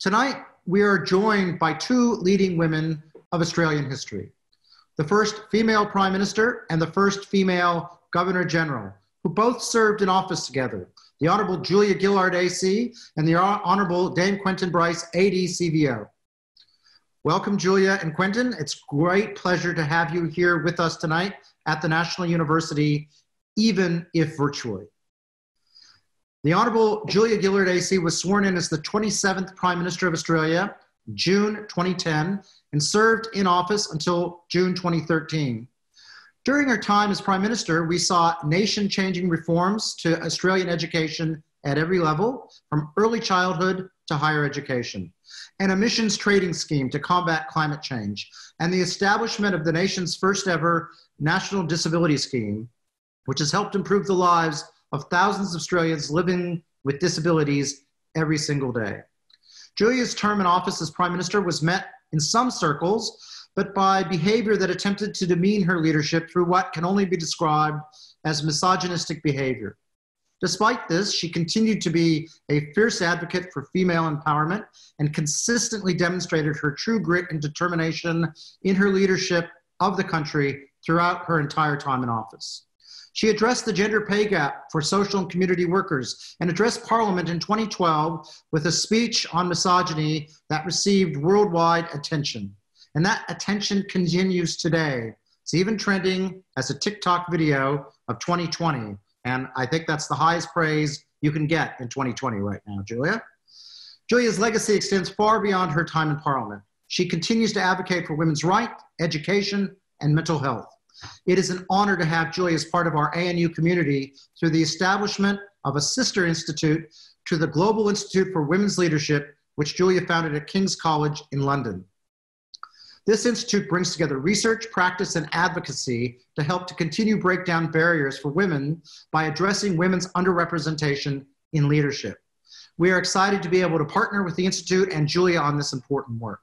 Tonight, we are joined by two leading women of Australian history. The first female Prime Minister and the first female Governor General, who both served in office together. The Honourable Julia Gillard AC and the Honourable Dame Quentin Bryce AD CVO. Welcome, Julia and Quentin. It's great pleasure to have you here with us tonight at the National University, even if virtually. The Honourable Julia Gillard AC was sworn in as the 27th Prime Minister of Australia, June 2010, and served in office until June 2013. During her time as Prime Minister, we saw nation changing reforms to Australian education at every level, from early childhood to higher education, an emissions trading scheme to combat climate change, and the establishment of the nation's first ever National Disability Scheme, which has helped improve the lives of thousands of Australians living with disabilities every single day. Julia's term in office as Prime Minister was met in some circles, but by behavior that attempted to demean her leadership through what can only be described as misogynistic behavior. Despite this, she continued to be a fierce advocate for female empowerment and consistently demonstrated her true grit and determination in her leadership of the country throughout her entire time in office. She addressed the gender pay gap for social and community workers and addressed Parliament in 2012 with a speech on misogyny that received worldwide attention. And that attention continues today. It's even trending as a TikTok video of 2020. And I think that's the highest praise you can get in 2020 right now, Julia. Julia's legacy extends far beyond her time in Parliament. She continues to advocate for women's rights, education, and mental health. It is an honor to have Julia as part of our ANU community through the establishment of a sister institute to the Global Institute for Women's Leadership, which Julia founded at King's College in London. This institute brings together research, practice, and advocacy to help to continue break down barriers for women by addressing women's underrepresentation in leadership. We are excited to be able to partner with the Institute and Julia on this important work.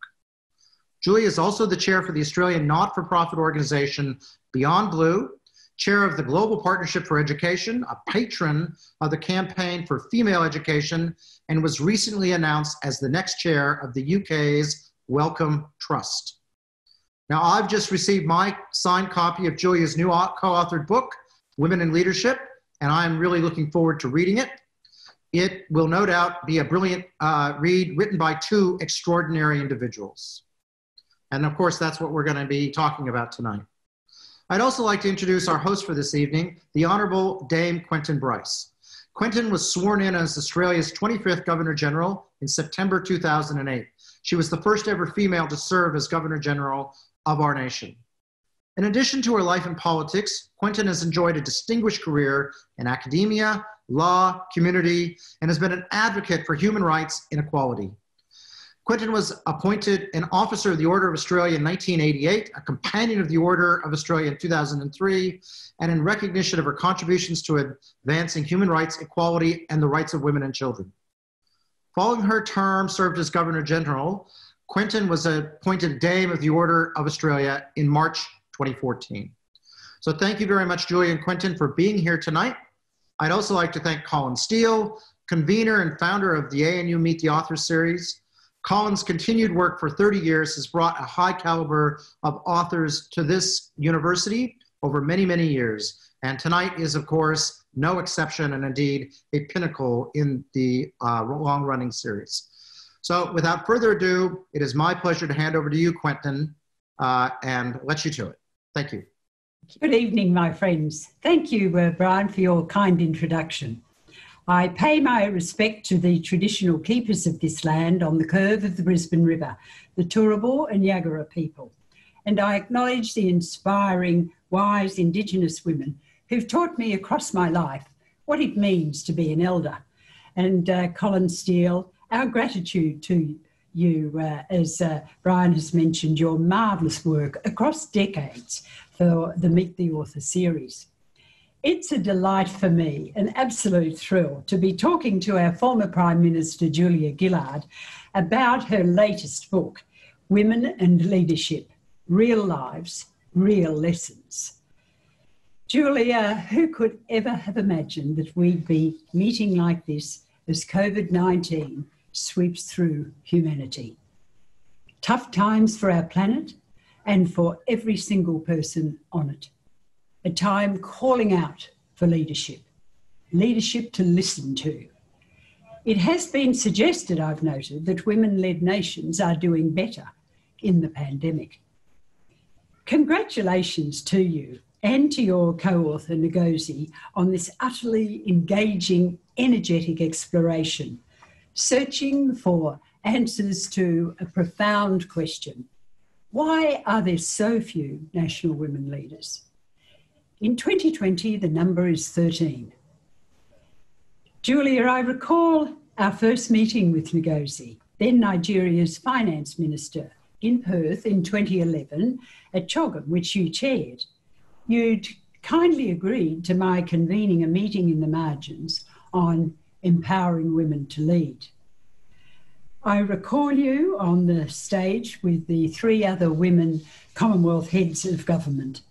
Julia is also the chair for the Australian not-for-profit organization Beyond Blue, chair of the Global Partnership for Education, a patron of the Campaign for Female Education, and was recently announced as the next chair of the UK's Wellcome Trust. Now, I've just received my signed copy of Julia's new co-authored book, Women in Leadership, and I'm really looking forward to reading it. It will no doubt be a brilliant uh, read written by two extraordinary individuals. And of course, that's what we're going to be talking about tonight. I'd also like to introduce our host for this evening, the Honourable Dame Quentin Bryce. Quentin was sworn in as Australia's 25th Governor General in September 2008. She was the first ever female to serve as Governor General of our nation. In addition to her life in politics, Quentin has enjoyed a distinguished career in academia, law, community, and has been an advocate for human rights and equality. Quentin was appointed an Officer of the Order of Australia in 1988, a Companion of the Order of Australia in 2003, and in recognition of her contributions to advancing human rights, equality, and the rights of women and children. Following her term served as Governor General, Quentin was appointed Dame of the Order of Australia in March 2014. So thank you very much, Julia and Quentin, for being here tonight. I'd also like to thank Colin Steele, convener and founder of the ANU Meet the Author series, Colin's continued work for 30 years has brought a high caliber of authors to this university over many, many years. And tonight is, of course, no exception and indeed a pinnacle in the uh, long running series. So without further ado, it is my pleasure to hand over to you, Quentin, uh, and let you to it. Thank you. Good evening, my friends. Thank you, uh, Brian, for your kind introduction. I pay my respect to the traditional keepers of this land on the curve of the Brisbane River, the Turrbal and Yagara people. And I acknowledge the inspiring, wise Indigenous women who've taught me across my life what it means to be an elder. And uh, Colin Steele, our gratitude to you, uh, as uh, Brian has mentioned, your marvellous work across decades for the Meet the Author series. It's a delight for me, an absolute thrill, to be talking to our former Prime Minister, Julia Gillard, about her latest book, Women and Leadership Real Lives, Real Lessons. Julia, who could ever have imagined that we'd be meeting like this as COVID 19 sweeps through humanity. Tough times for our planet and for every single person on it. A time calling out for leadership, leadership to listen to. It has been suggested, I've noted, that women led nations are doing better in the pandemic. Congratulations to you and to your co author Ngozi on this utterly engaging, energetic exploration, searching for answers to a profound question why are there so few national women leaders? In 2020, the number is 13. Julia, I recall our first meeting with Ngozi, then Nigeria's finance minister, in Perth in 2011 at CHOGM, which you chaired you'd kindly agreed to my convening a meeting in the margins on empowering women to lead. I recall you on the stage with the three other women Commonwealth heads of government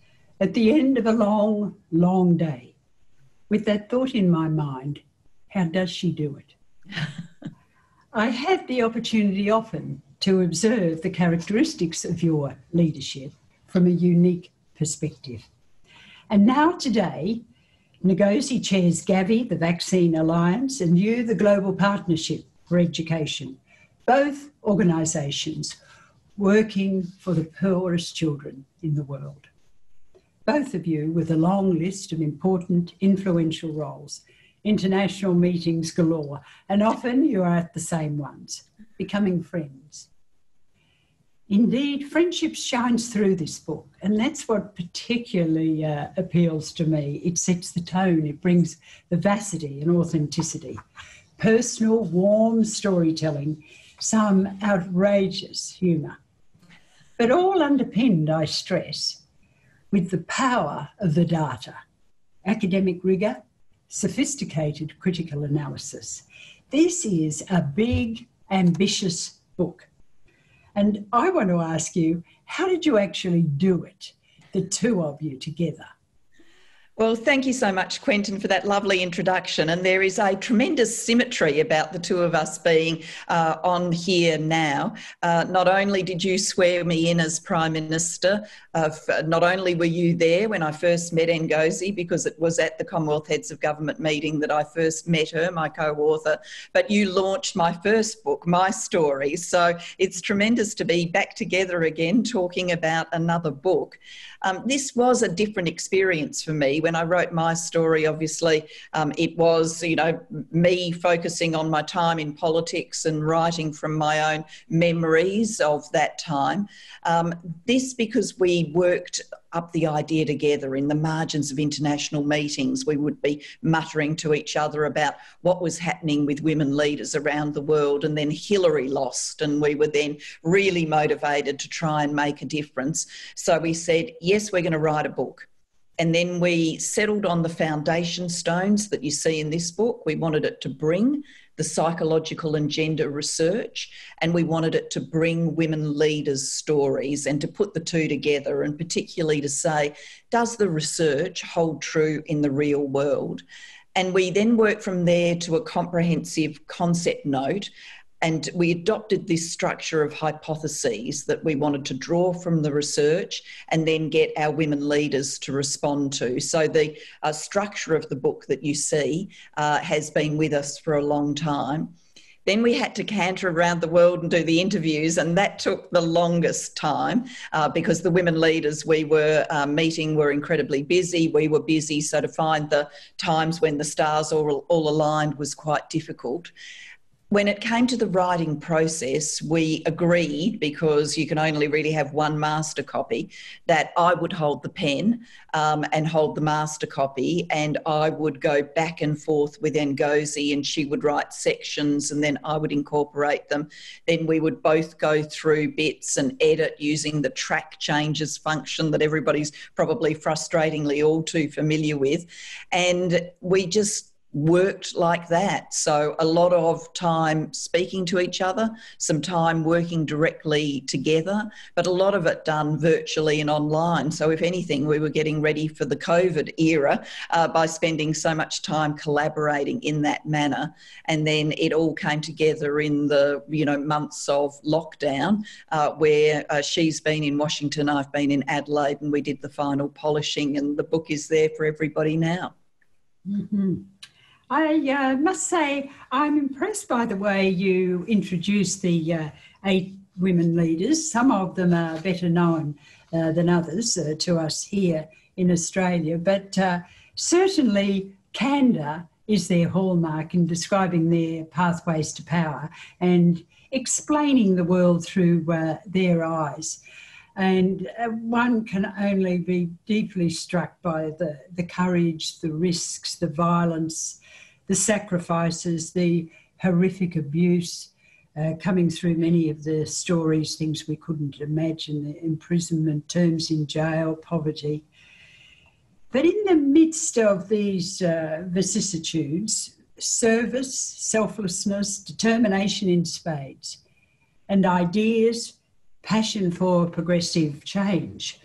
at the end of a long, long day, with that thought in my mind how does she do it? I had the opportunity often to observe the characteristics of your leadership from a unique perspective. And now, today, Ngozi chairs Gavi, the Vaccine Alliance, and you, the Global Partnership for Education, both organisations working for the poorest children in the world. Both of you with a long list of important, influential roles, international meetings galore, and often you are at the same ones, becoming friends. Indeed, friendship shines through this book, and that's what particularly uh, appeals to me. It sets the tone, it brings vivacity and authenticity, personal, warm storytelling, some outrageous humour. But all underpinned, I stress, with the power of the data, academic rigour, sophisticated critical analysis. This is a big, ambitious book and I want to ask you, how did you actually do it, the two of you together? Well, thank you so much, Quentin, for that lovely introduction. And there is a tremendous symmetry about the two of us being uh, on here now. Uh, not only did you swear me in as Prime Minister, uh, not only were you there when I first met Ngozi, because it was at the Commonwealth Heads of Government meeting that I first met her, my co author, but you launched my first book, My Story. So it's tremendous to be back together again talking about another book. Um, this was a different experience for me. When I wrote my story, obviously, um, it was, you know, me focusing on my time in politics and writing from my own memories of that time. Um, this because we worked up the idea together in the margins of international meetings. We would be muttering to each other about what was happening with women leaders around the world. And then Hillary lost, and we were then really motivated to try and make a difference. So we said, yes, we're going to write a book. And then we settled on the foundation stones that you see in this book. We wanted it to bring the psychological and gender research, and we wanted it to bring women leaders' stories and to put the two together, and particularly to say, does the research hold true in the real world? And we then worked from there to a comprehensive concept note and we adopted this structure of hypotheses that we wanted to draw from the research and then get our women leaders to respond to. So, the uh, structure of the book that you see uh, has been with us for a long time. Then we had to canter around the world and do the interviews, and that took the longest time uh, because the women leaders we were uh, meeting were incredibly busy. We were busy, so to find the times when the stars all, all aligned was quite difficult when it came to the writing process, we agreed because you can only really have one master copy that I would hold the pen um, and hold the master copy, and I would go back and forth with Ngozi, and she would write sections, and then I would incorporate them. Then we would both go through bits and edit using the track changes function that everybody's probably frustratingly all too familiar with, and we just worked like that. So, a lot of time speaking to each other, some time working directly together, but a lot of it done virtually and online. So, if anything, we were getting ready for the COVID era uh, by spending so much time collaborating in that manner. And then it all came together in the you know months of lockdown, uh, where uh, she's been in Washington, I've been in Adelaide, and we did the final polishing, and the book is there for everybody now. Mm-hmm. I uh, must say, I'm impressed by the way you introduced the uh, eight women leaders. Some of them are better known uh, than others uh, to us here in Australia, but uh, certainly candour is their hallmark in describing their pathways to power and explaining the world through uh, their eyes. And one can only be deeply struck by the, the courage, the risks, the violence, the sacrifices, the horrific abuse uh, coming through many of the stories, things we couldn't imagine, the imprisonment, terms in jail, poverty. But in the midst of these uh, vicissitudes, service, selflessness, determination in spades, and ideas, passion for progressive change.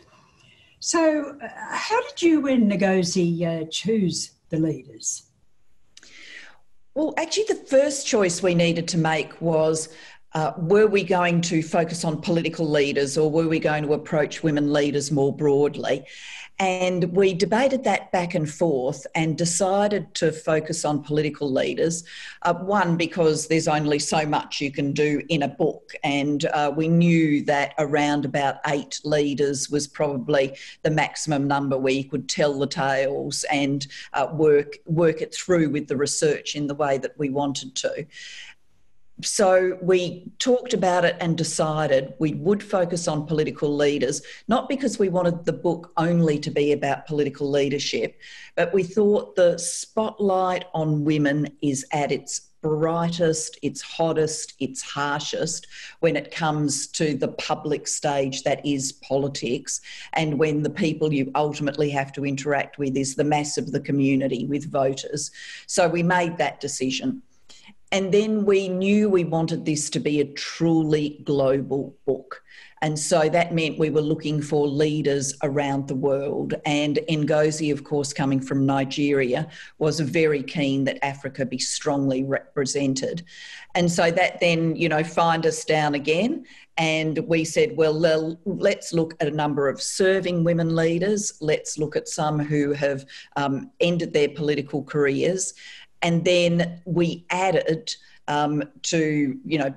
So, uh, how did you and Ngozi uh, choose the leaders? Well, actually, the first choice we needed to make was uh, were we going to focus on political leaders or were we going to approach women leaders more broadly? And we debated that back and forth and decided to focus on political leaders. Uh, one, because there's only so much you can do in a book. And uh, we knew that around about eight leaders was probably the maximum number where you could tell the tales and uh, work, work it through with the research in the way that we wanted to so we talked about it and decided we would focus on political leaders, not because we wanted the book only to be about political leadership, but we thought the spotlight on women is at its brightest, its hottest, its harshest when it comes to the public stage that is politics, and when the people you ultimately have to interact with is the mass of the community with voters. So we made that decision. And then we knew we wanted this to be a truly global book. And so that meant we were looking for leaders around the world. And Ngozi, of course, coming from Nigeria, was very keen that Africa be strongly represented. And so that then, you know, find us down again. And we said, well, let's look at a number of serving women leaders. Let's look at some who have um, ended their political careers and then we added um, to, you know,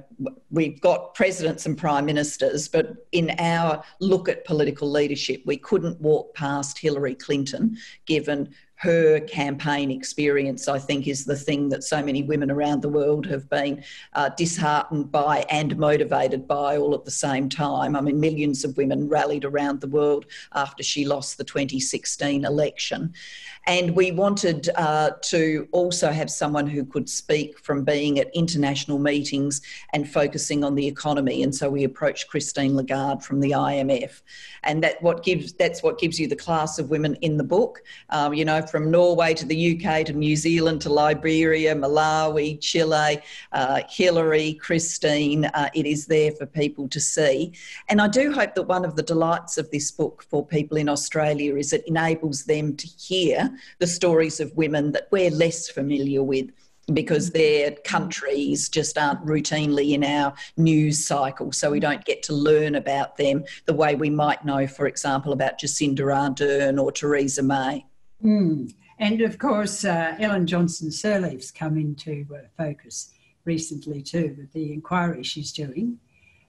we've got presidents and prime ministers, but in our look at political leadership, we couldn't walk past Hillary Clinton, given her campaign experience, I think, is the thing that so many women around the world have been uh, disheartened by and motivated by all at the same time. I mean, millions of women rallied around the world after she lost the 2016 election. And we wanted uh, to also have someone who could speak from being at international meetings and focusing on the economy. And so we approached Christine Lagarde from the IMF. And that what gives that's what gives you the class of women in the book. Um, you know, from Norway to the UK to New Zealand to Liberia, Malawi, Chile, uh, Hillary, Christine. Uh, it is there for people to see. And I do hope that one of the delights of this book for people in Australia is it enables them to hear the stories of women that we're less familiar with because their countries just aren't routinely in our news cycle. So we don't get to learn about them the way we might know, for example, about Jacinda Ardern or Theresa May. Mm. And of course, uh, Ellen Johnson Sirleaf's come into uh, focus recently too with the inquiry she's doing.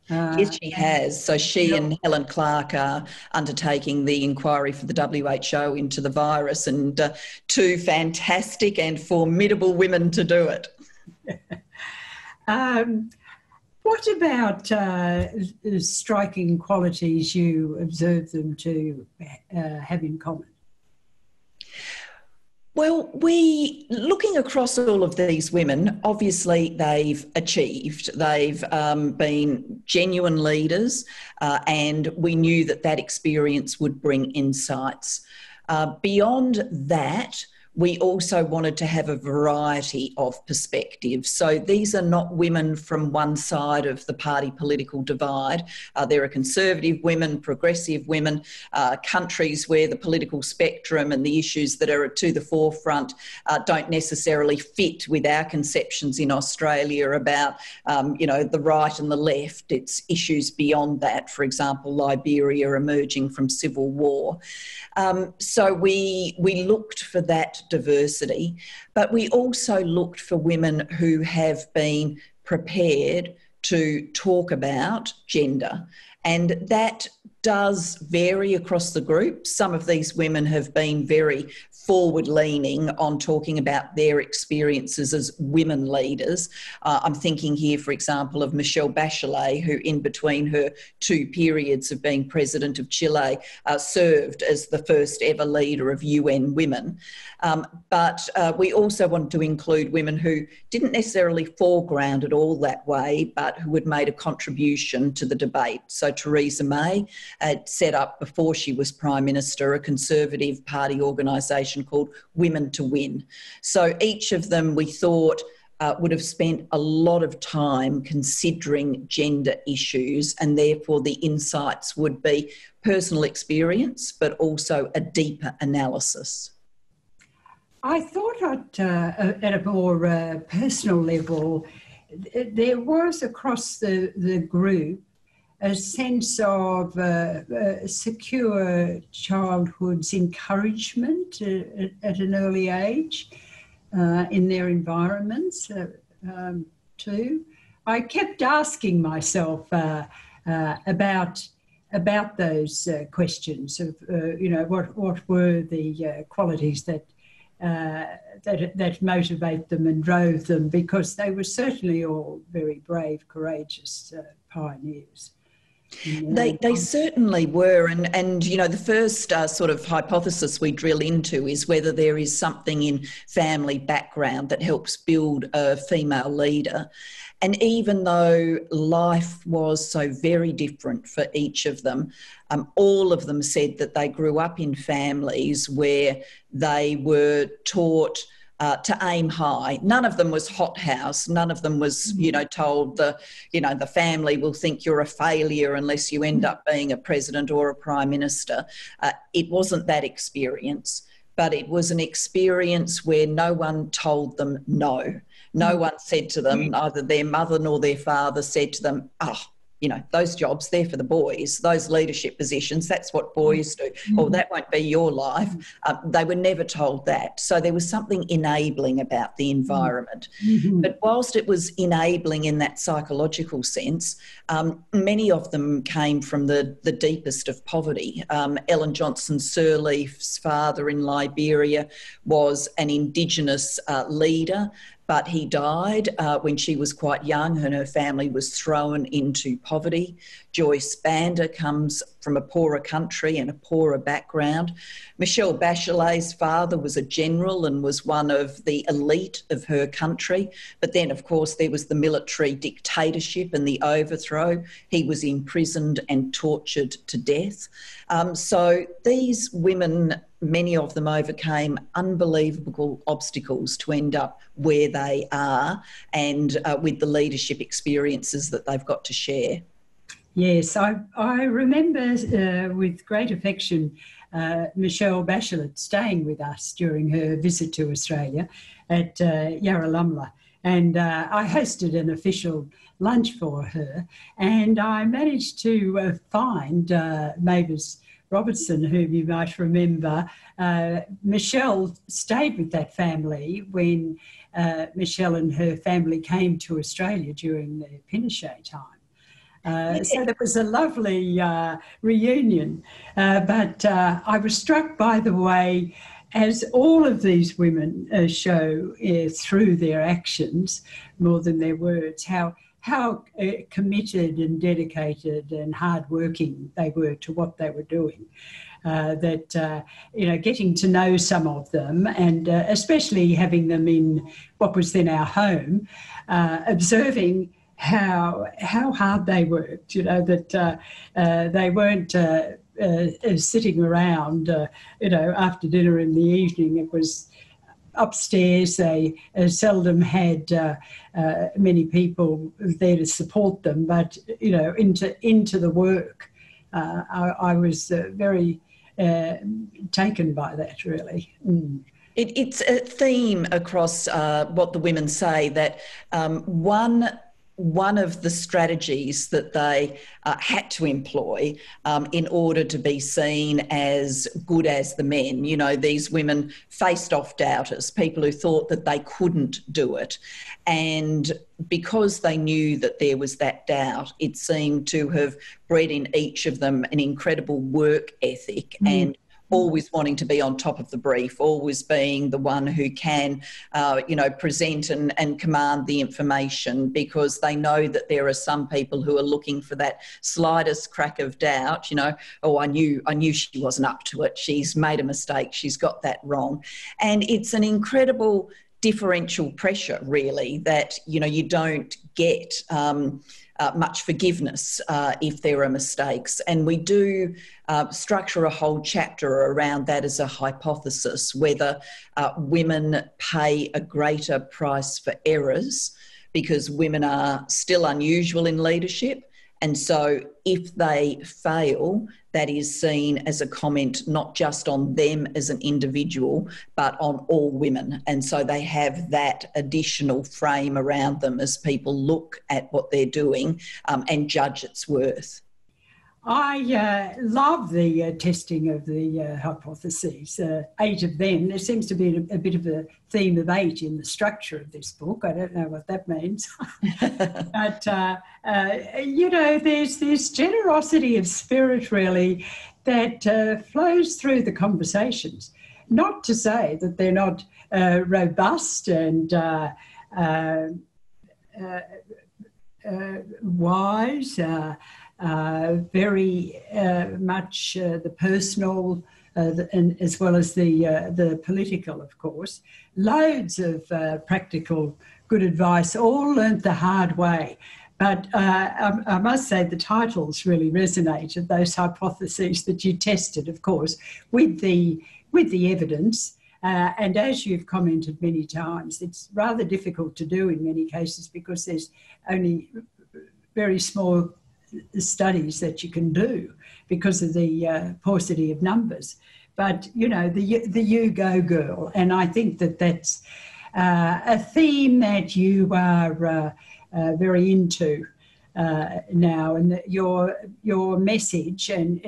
Uh, yes, she has. So she and Helen Clark are undertaking the inquiry for the WHO into the virus, and uh, two fantastic and formidable women to do it. um, what about uh, striking qualities you observe them to uh, have in common? Well, we looking across all of these women, obviously they've achieved. They've um, been genuine leaders, uh, and we knew that that experience would bring insights. Uh, beyond that, we also wanted to have a variety of perspectives. So these are not women from one side of the party political divide. Uh, there are conservative women, progressive women, uh, countries where the political spectrum and the issues that are to the forefront uh, don't necessarily fit with our conceptions in Australia about, um, you know, the right and the left. It's issues beyond that. For example, Liberia emerging from civil war. Um, so we we looked for that diversity, but we also looked for women who have been prepared to talk about gender. And that does vary across the group. Some of these women have been very forward leaning on talking about their experiences as women leaders. Uh, I'm thinking here, for example, of Michelle Bachelet, who, in between her two periods of being president of Chile, uh, served as the first ever leader of UN Women. Um, but uh, we also wanted to include women who didn't necessarily foreground it all that way, but who had made a contribution to the debate. So Theresa May had set up, before she was Prime Minister, a Conservative Party organisation called Women to Win. So each of them we thought uh, would have spent a lot of time considering gender issues, and therefore the insights would be personal experience, but also a deeper analysis. I thought at, uh, at a more uh, personal level, there was across the, the group a sense of uh, uh, secure childhood's encouragement at, at an early age uh, in their environments uh, um, too. I kept asking myself uh, uh, about about those questions of you know what what were the qualities that uh, that, that motivate them and drove them because they were certainly all very brave, courageous uh, They, they certainly were. And, and, you know, the first uh, sort of hypothesis we drill into is whether there is something in family background that helps build a female leader. And even though life was so very different for each of them, um, all of them said that they grew up in families where they were taught. Uh, to aim high. None of them was hothouse. None of them was, you know, told the, you know, the family will think you're a failure unless you end up being a president or a prime minister. Uh, it wasn't that experience, but it was an experience where no one told them no. No mm. one said to them, neither their mother nor their father said to them, oh, you know, those jobs, they're for the boys, those leadership positions, that's what boys do, mm-hmm. or that won't be your life. Um, they were never told that. So there was something enabling about the environment. Mm-hmm. But whilst it was enabling in that psychological sense, um, many of them came from the, the deepest of poverty. Um, Ellen Johnson Sirleaf's father in Liberia was an Indigenous uh, leader but he died uh, when she was quite young and her family was thrown into poverty. Joyce Banda comes from a poorer country and a poorer background. Michelle Bachelet's father was a general and was one of the elite of her country. But then, of course, there was the military dictatorship and the overthrow. He was imprisoned and tortured to death. Um, so these women many of them overcame unbelievable obstacles to end up where they are and uh, with the leadership experiences that they've got to share. Yes, I, I remember uh, with great affection uh, Michelle Bachelet staying with us during her visit to Australia at uh, Yarralumla. And uh, I hosted an official lunch for her, and I managed to uh, find uh, Mavis Robertson, whom you might remember, uh, Michelle stayed with that family when Michelle and her family came to Australia during the Pinochet time. Uh, so there was a lovely uh, reunion. Uh, but uh, I was struck by the way, as all of these women show through their actions more than their words, how how uh, committed and dedicated and hardworking they were to what they were doing. Uh, that uh, you know, getting to know some of them, and uh, especially having them in what was then our home, uh, observing how how hard they worked. You know that uh, they weren't. sitting around, you know, after dinner in the evening, it was upstairs. They uh, seldom had uh, uh, many people there to support them, but you know, into into the work, uh, I, I, was uh, very taken by that. Really. Mm. It, it's a theme across what the women say that um, one one of the strategies that they uh, had to employ um, in order to be seen as good as the men. You know, these women faced off doubters, people who thought that they couldn't do it. And because they knew that there was that doubt, it seemed to have bred in each of them an incredible work ethic mm. and always wanting to be on top of the brief, always being the one who can, uh, you know, present and, and command the information because they know that there are some people who are looking for that slightest crack of doubt, you know, oh, I knew, I knew she wasn't up to it. She's made a mistake. She's got that wrong. And it's an incredible differential pressure, really, that, you know, you don't get. Um, uh, much forgiveness uh, if there are mistakes. And we do uh, structure a whole chapter around that as a hypothesis whether uh, women pay a greater price for errors because women are still unusual in leadership. And so if they fail, that is seen as a comment not just on them as an individual, but on all women. And so they have that additional frame around them as people look at what they're doing um, and judge its worth. I uh, love the uh, testing of the uh, hypotheses, uh, eight of them. There seems to be a, a, bit of a theme of eight in the structure of this book. I don't know what that means. but, uh, uh, you know, there's this generosity of spirit really that flows through the conversations. Not to say that they're not robust and wise. Uh, very uh, much uh, the personal the, and as well as the the political, of course. Loads of practical good advice, all learnt the hard way. But uh, I, I, must say the titles really resonated, those hypotheses that you tested, of course, with the, with the evidence. Uh, and as you've commented many times, it's rather difficult to do in many cases because there's only very small studies that you can do because of the uh, paucity of numbers. But you know, the the you go girl, and I think that that's uh, a theme that you are uh, uh very into. Uh, now, and that your your message and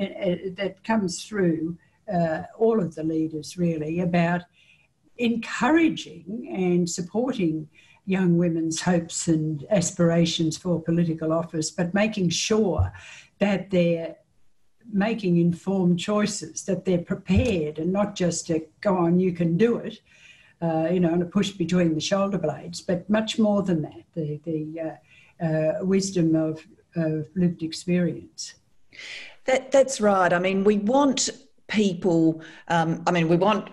that comes through uh, all of the leaders really about encouraging and supporting young women's hopes and aspirations for political office, but making sure that they're making informed choices, that they're prepared and not just to go on, you can do it, uh, you know, and a push between the shoulder blades, but much more than that, the, the uh, uh, wisdom of, of lived experience. That, that's right. I mean, we want people, um, I mean, we want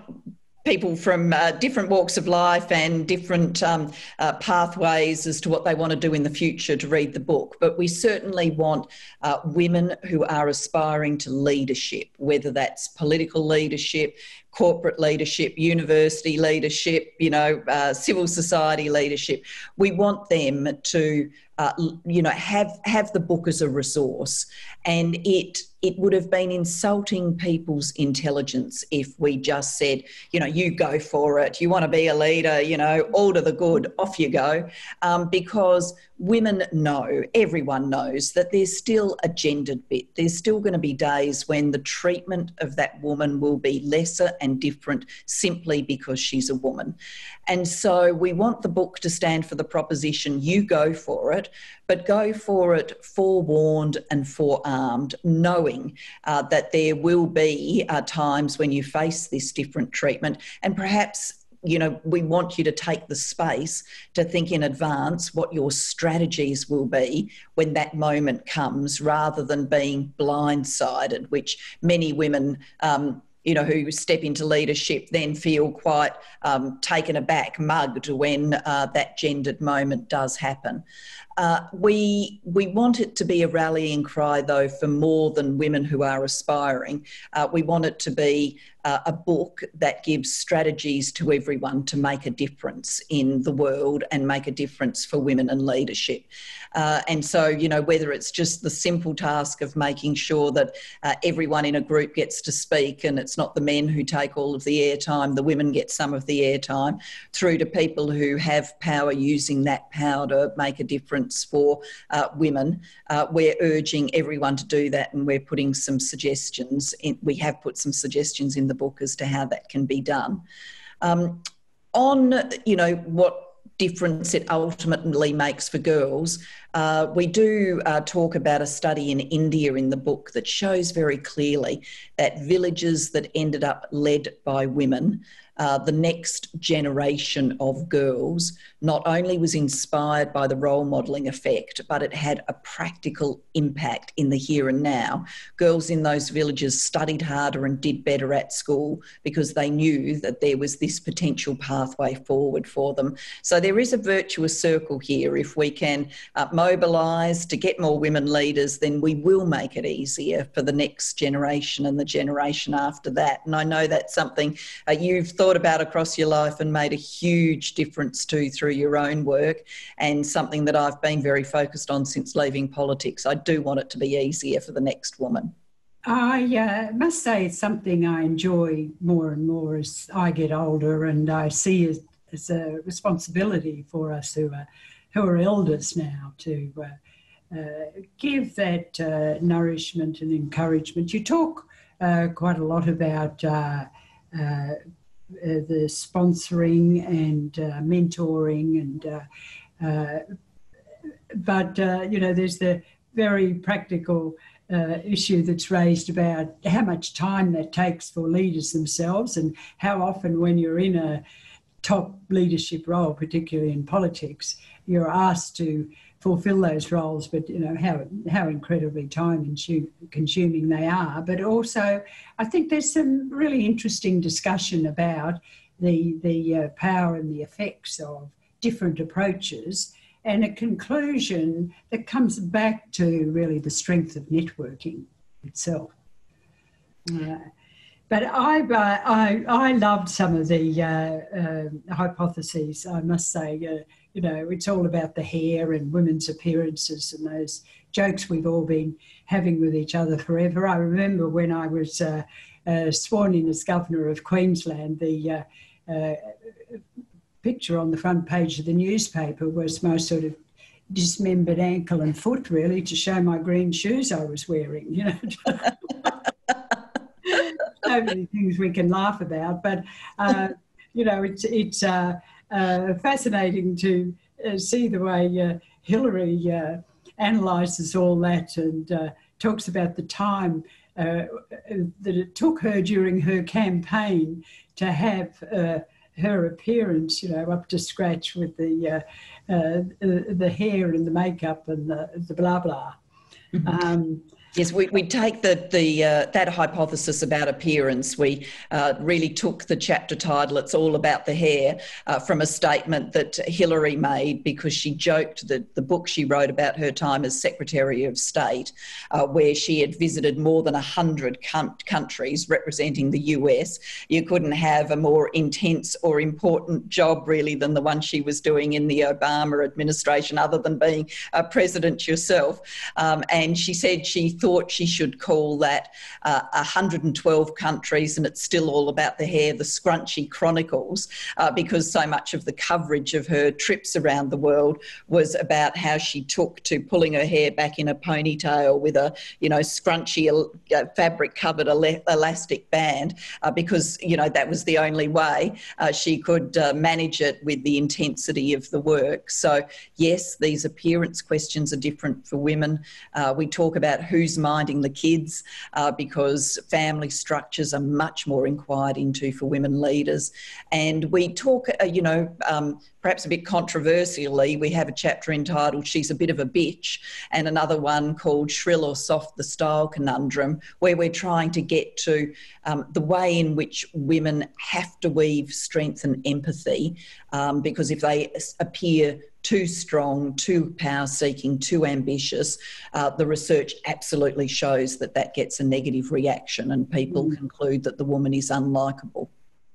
people from uh, different walks of life and different um, uh, pathways as to what they want to do in the future to read the book. But we certainly want uh, women who are aspiring to leadership, whether that's political leadership, corporate leadership, university leadership, you know, uh, civil society leadership. We want them to, uh, you know, have have the book as a resource, and it it would have been insulting people's intelligence if we just said, you know, you go for it, you want to be a leader, you know, all to the good, off you go. Um, because women know, everyone knows, that there's still a gendered bit. There's still going to be days when the treatment of that woman will be lesser and different simply because she's a woman. And so we want the book to stand for the proposition you go for it, but go for it forewarned and forearmed, knowing uh, that there will be uh, times when you face this different treatment and perhaps you know, we want you to take the space to think in advance what your strategies will be when that moment comes rather than being blindsided, which many women. Um, you know, who step into leadership then feel quite um, taken aback, mugged when uh, that gendered moment does happen. Uh, we we want it to be a rallying cry, though, for more than women who are aspiring. Uh, we want it to be uh, a book that gives strategies to everyone to make a difference in the world and make a difference for women in leadership. Uh, and so, you know, whether it's just the simple task of making sure that uh, everyone in a group gets to speak and it's not the men who take all of the airtime, the women get some of the airtime, through to people who have power using that power to make a difference for uh, women, uh, we're urging everyone to do that and we're putting some suggestions, in, we have put some suggestions in the book as to how that can be done. Um, on, you know, what difference it ultimately makes for girls. Uh, we do uh, talk about a study in India in the book that shows very clearly that villages that ended up led by women uh, the next generation of girls not only was inspired by the role modelling effect, but it had a practical impact in the here and now. Girls in those villages studied harder and did better at school because they knew that there was this potential pathway forward for them. So there is a virtuous circle here. If we can uh, mobilise to get more women leaders, then we will make it easier for the next generation and the generation after that. And I know that's something uh, you've thought thought about across your life and made a huge difference to through your own work and something that I've been very focused on since leaving politics. I do want it to be easier for the next woman. I uh, must say it's something I enjoy more and more as I get older, and I see it as a responsibility for us who are who are elders now to uh, uh, give that uh, nourishment and encouragement. You talk uh, quite a lot about uh, uh, the sponsoring and uh, mentoring and uh, but you know there's the very practical uh, issue that's raised about how much time that takes for leaders themselves and how often when you're in a top leadership role, particularly in politics, you're asked to fulfill those roles, but you know how how incredibly time consuming they are. But also, I think there's some really interesting discussion about the the uh, power and the effects of different approaches, and a conclusion that comes back to really the strength of networking itself. Uh, but I, uh, I, I loved some of the uh, uh, hypotheses, I must say. You know, it's all about the hair and women's appearances and those jokes we've all been having with each other forever. I remember when I was uh, uh, sworn in as governor of Queensland, the uh, uh picture on the front page of the newspaper was my sort of dismembered ankle and foot, really, to show my green shoes I was wearing. You know. so many things we can laugh about, but uh, you know, it's it's uh, uh, fascinating to uh, see the way uh, Hillary uh, analyses all that and uh, talks about the time uh, that it took her during her campaign to have her appearance, you know, up to scratch with the the hair and the makeup and the, the blah blah. Mm-hmm. Um, Yes, we, we take the, the, uh, that hypothesis about appearance. We uh, really took the chapter title, It's All About the Hair, uh, from a statement that Hillary made because she joked that the book she wrote about her time as Secretary of State, uh, where she had visited more than 100 com- countries representing the US. You couldn't have a more intense or important job, really, than the one she was doing in the Obama administration, other than being a president yourself. Um, and she said she thought she should call that uh, 112 countries, and it's still all about the hair, the Scrunchy Chronicles, uh, because so much of the coverage of her trips around the world was about how she took to pulling her hair back in a ponytail with a, you know, scrunchy uh, fabric covered elastic band, uh, because, you know, that was the only way uh, she could uh, manage it with the intensity of the work. So, yes, these appearance questions are different for women. we talk about who's who's minding the kids uh, because family structures are much more inquired into for women leaders. And we talk, uh, you know, um, perhaps a bit controversially, we have a chapter entitled She's a Bit of a Bitch and another one called Shrill or Soft the Style Conundrum, where we're trying to get to um, the way in which women have to weave strength and empathy um, because if they appear too strong, too power seeking, too ambitious, uh, the research absolutely shows that that gets a negative reaction and people mm. conclude that the woman is unlikable.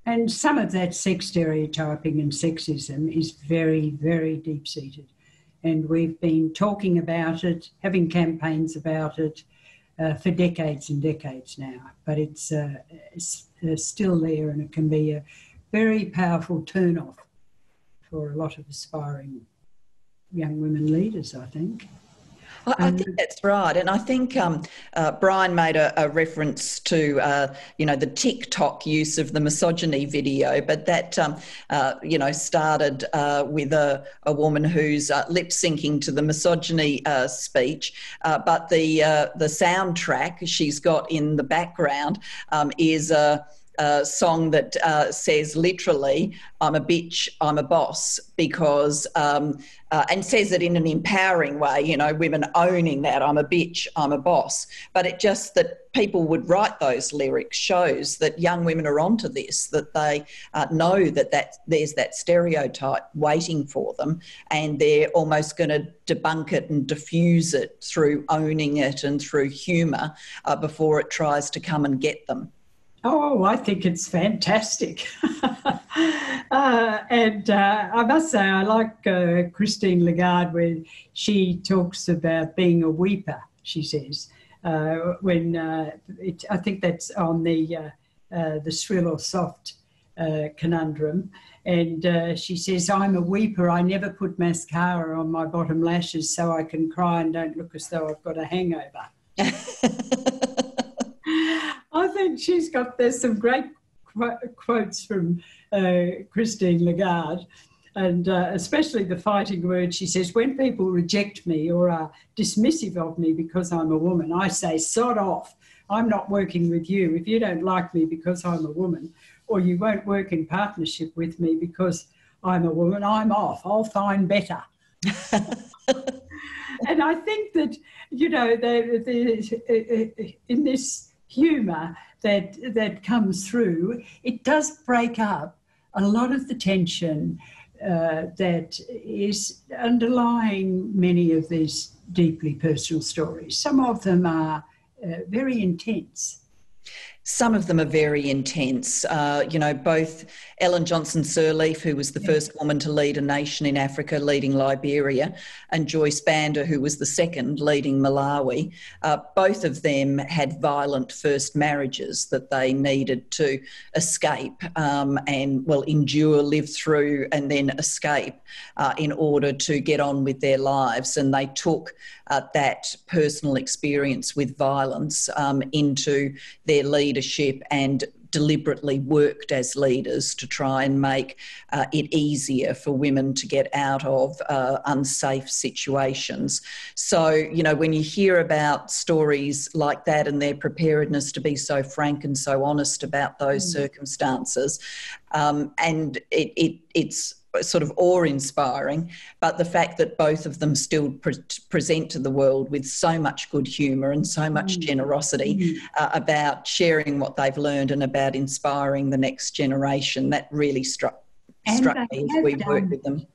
And some of that sex stereotyping and sexism is very, very deep seated. And we've been talking about it, having campaigns about it uh, for decades and decades now. But it's, uh, it's uh, still there and it can be a very powerful turn-off for a lot of aspiring young women leaders, I think. I, think that's right, and I think um, uh, Brian made a, a reference to uh, you know the TikTok use of the misogyny video, but that um, uh, you know started uh, with a, a woman who's uh, lip syncing to the misogyny uh, speech, but the the soundtrack she's got in the background um, is a uh, song that uh, says literally, I'm a bitch, I'm a boss, because, um, uh, and says it in an empowering way, you know, women owning that, I'm a bitch, I'm a boss. But it just that people would write those lyrics shows that young women are onto this, that they uh, know that, that there's that stereotype waiting for them, and they're almost going to debunk it and diffuse it through owning it and through humour uh, before it tries to come and get them. Oh, I think it's fantastic. uh, and uh, I must say, I like uh, Christine Lagarde when she talks about being a weeper, she says. Uh, when uh, it, I think that's on the, uh, the shrill or soft conundrum. And she says, I'm a weeper. I never put mascara on my bottom lashes so I can cry and don't look as though I've got a hangover. I think she's got, there's some great qu- quotes from uh, Christine Lagarde, and uh, especially the fighting word. She says, When people reject me or are dismissive of me because I'm a woman, I say, sod off. I'm not working with you. If you don't like me because I'm a woman, or you won't work in partnership with me because I'm a woman, I'm off. I'll find better. and I think that, you know, the, the, in this humour that that comes through, it does break up a lot of the tension uh, that is underlying many of these deeply personal stories. Some of them are uh, very intense. Some of them are very intense. Uh, you know, both Ellen Johnson Sirleaf, who was the first woman to lead a nation in Africa, leading Liberia, and Joyce Banda, who was the second, leading Malawi, uh, both of them had violent first marriages that they needed to escape um, and, well, endure, live through, and then escape uh, in order to get on with their lives. And they took uh, that personal experience with violence um, into their leadership and deliberately worked as leaders to try and make uh, it easier for women to get out of uh, unsafe situations. So, you know, when you hear about stories like that and their preparedness to be so frank and so honest about those mm. circumstances, um, and it, it, it's sort of awe inspiring, but the fact that both of them still pre- present to the world with so much good humour and so much mm. generosity mm. Uh, about sharing what they've learned and about inspiring the next generation, that really struck, struck me as we worked with them.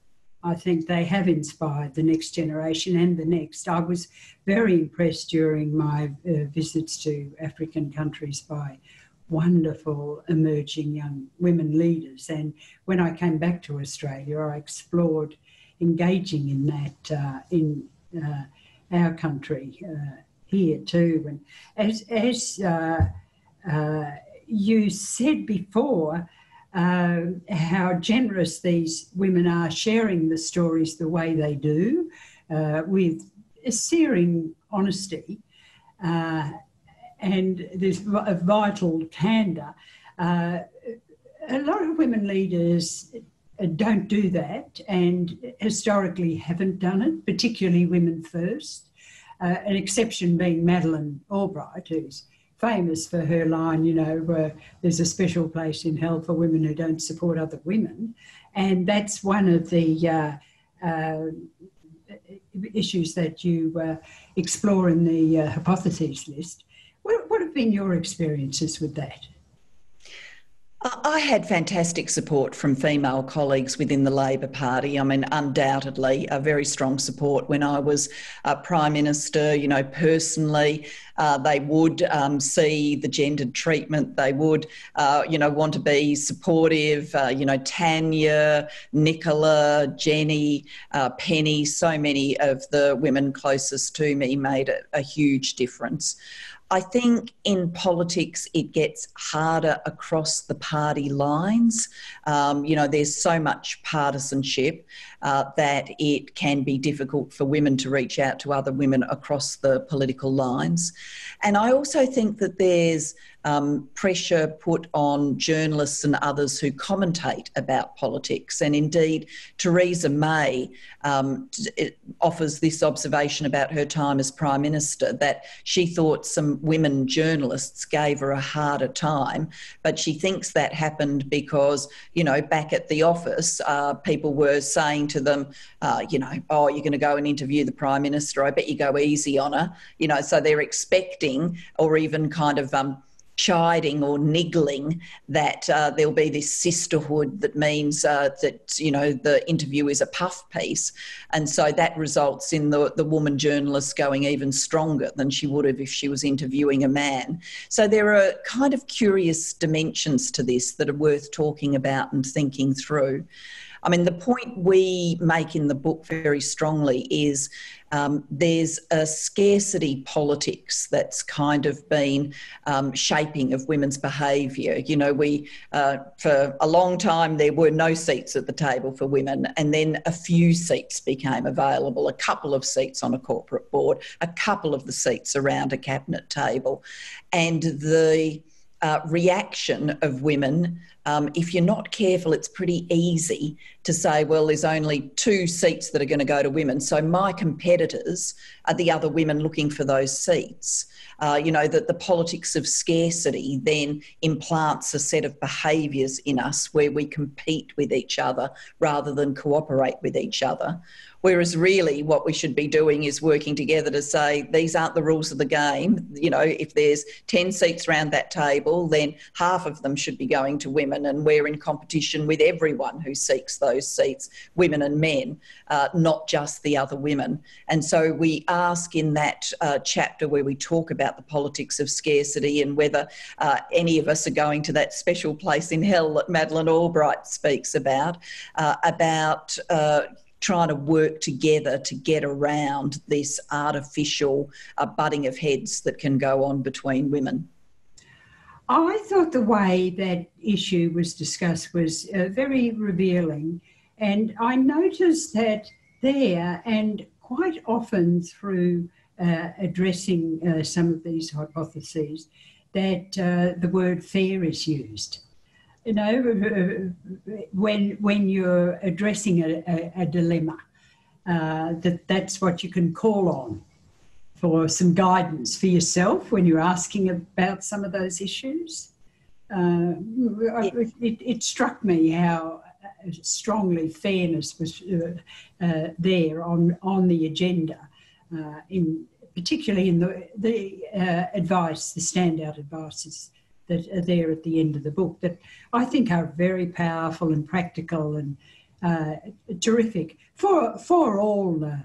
I think they have inspired the next generation and the next. I was very impressed during my uh, visits to African countries by wonderful emerging young women leaders. And when I came back to Australia, I explored engaging in that uh, in uh, our country uh, here too. And as, as uh, uh, you said before, uh, how generous these women are sharing the stories the way they do with a searing honesty and this a vital candour. Uh, a lot of women leaders don't do that and historically haven't done it, particularly women first. Uh, an exception being Madeleine Albright, who's famous for her line, you know, where there's a special place in hell for women who don't support other women. And that's one of the uh, uh, issues that you uh, explore in the uh, hypotheses list. What, what have been your experiences with that? I had fantastic support from female colleagues within the Labor Party. I mean, undoubtedly, a very strong support when I was uh, Prime Minister. You know, personally, uh, they would um, see the gendered treatment. They would, uh, you know, want to be supportive. Uh, you know, Tanya, Nicola, Jenny, uh, Penny, so many of the women closest to me made a, a huge difference. I think in politics it gets harder across the party lines. Um, you know, there's so much partisanship uh, that it can be difficult for women to reach out to other women across the political lines. And I also think that there's um, pressure put on journalists and others who commentate about politics. And indeed, Theresa May um, offers this observation about her time as Prime Minister that she thought some women journalists gave her a harder time, but she thinks that happened because, you know, back at the office, uh, people were saying to them, uh, you know, oh, you're going to go and interview the Prime Minister. I bet you go easy on her. You know, so they're expecting or even kind of um, chiding or niggling that uh, there'll be this sisterhood that means uh, that you know the interview is a puff piece and so that results in the, the woman journalist going even stronger than she would have if she was interviewing a man so there are kind of curious dimensions to this that are worth talking about and thinking through I mean, the point we make in the book very strongly is um, there's a scarcity politics that's kind of been um, shaping of women's behaviour. You know, we, uh, for a long time, there were no seats at the table for women, and then a few seats became available a couple of seats on a corporate board, a couple of the seats around a cabinet table. And the uh, reaction of women um, if you're not careful, it's pretty easy to say, well, there's only two seats that are going to go to women. So my competitors are the other women looking for those seats. Uh, you know, that the politics of scarcity then implants a set of behaviours in us where we compete with each other rather than cooperate with each other. Whereas really what we should be doing is working together to say these aren't the rules of the game. You know, if there's 10 seats around that table, then half of them should be going to women and we're in competition with everyone who seeks those seats, women and men, uh, not just the other women. And so we ask in that uh, chapter where we talk about the politics of scarcity and whether uh, any of us are going to that special place in hell that Madeleine Albright speaks about, uh, about uh, trying to work together to get around this artificial uh, butting of heads that can go on between women. I thought the way that issue was discussed was uh, very revealing, and I noticed that there, and quite often through uh, addressing uh, some of these hypotheses, that uh, the word fair is used you know, when when you're addressing a, a, a dilemma, uh, that that's what you can call on for some guidance for yourself when you're asking about some of those issues. Uh, it, it, struck me how strongly fairness was uh, uh, there on on the agenda, uh, in particularly in the the uh, advice, the standout advices that are there at the end of the book that I think are very powerful and practical and uh, terrific for for all uh,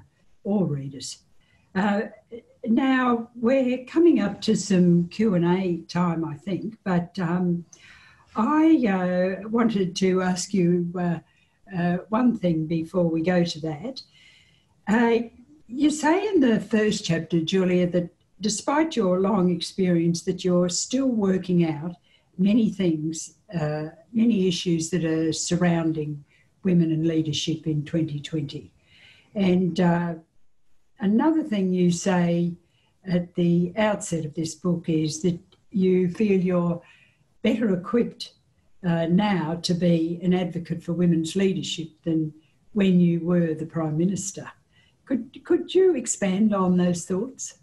all readers. Uh, now we're coming up to some Q and A time, I think, but um, I uh, wanted to ask you uh, uh, one thing before we go to that. you say in the first chapter, Julia, that despite your long experience, that you're still working out many things, uh, many issues that are surrounding women and leadership in 2020. And uh, another thing you say at the outset of this book is that you feel you're better equipped uh, now to be an advocate for women's leadership than when you were the Prime Minister. Could, could you expand on those thoughts?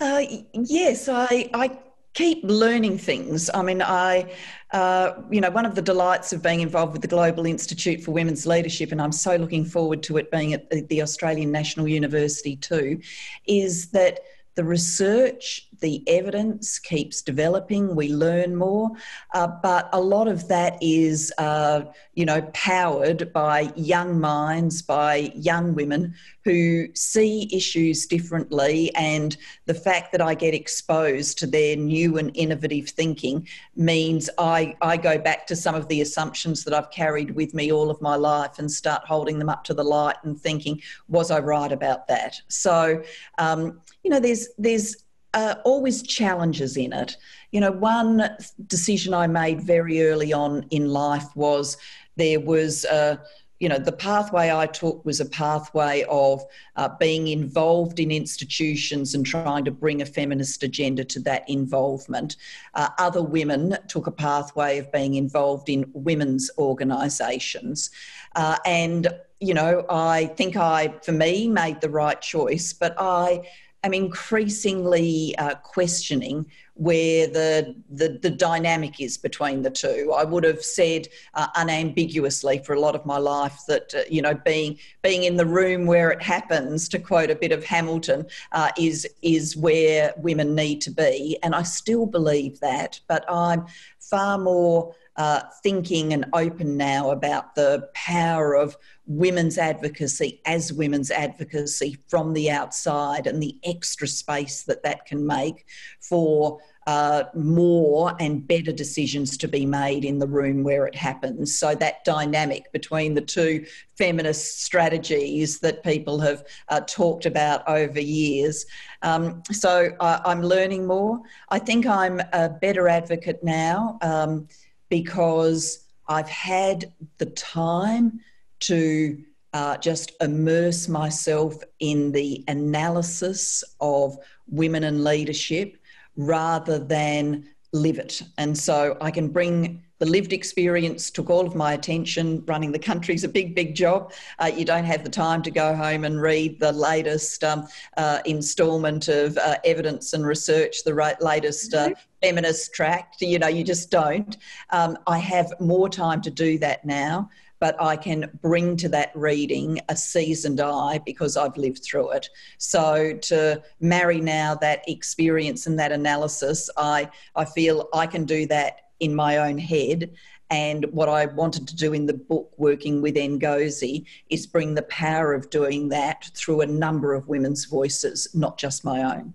Uh, yes, I, I keep learning things. I mean, I, uh, you know, one of the delights of being involved with the Global Institute for Women's Leadership, and I'm so looking forward to it being at the Australian National University too, is that the research, the evidence keeps developing, we learn more, uh, but a lot of that is, uh, you know, powered by young minds, by young women who see issues differently. And the fact that I get exposed to their new and innovative thinking means I, I go back to some of the assumptions that I've carried with me all of my life and start holding them up to the light and thinking, was I right about that? So, um, you know, there's, there's, uh, always challenges in it. You know, one decision I made very early on in life was there was, uh, you know, the pathway I took was a pathway of uh, being involved in institutions and trying to bring a feminist agenda to that involvement. Uh, other women took a pathway of being involved in women's organisations. Uh, and, you know, I think I, for me, made the right choice, but I am increasingly uh, questioning where the, the, the dynamic is between the two. I would have said uh, unambiguously for a lot of my life that uh, you know being being in the room where it happens, to quote a bit of Hamilton, uh, is is where women need to be, and I still believe that. But I'm far more uh, thinking and open now about the power of women's advocacy as women's advocacy from the outside and the extra space that that can make for uh, more and better decisions to be made in the room where it happens. So, that dynamic between the two feminist strategies that people have uh, talked about over years. Um, so, uh, I'm learning more. I think I'm a better advocate now um, because I've had the time to uh, just immerse myself in the analysis of women in leadership rather than live it. And so I can bring the lived experience took all of my attention. Running the country is a big, big job. Uh, you don't have the time to go home and read the latest um, uh, instalment of uh, evidence and research, the right, latest uh, mm-hmm. feminist tract. You know, you just don't. Um, I have more time to do that now but I can bring to that reading a seasoned eye because I've lived through it. So to marry now that experience and that analysis, I, I feel I can do that in my own head. And what I wanted to do in the book, working with Ngozi, is bring the power of doing that through a number of women's voices, not just my own.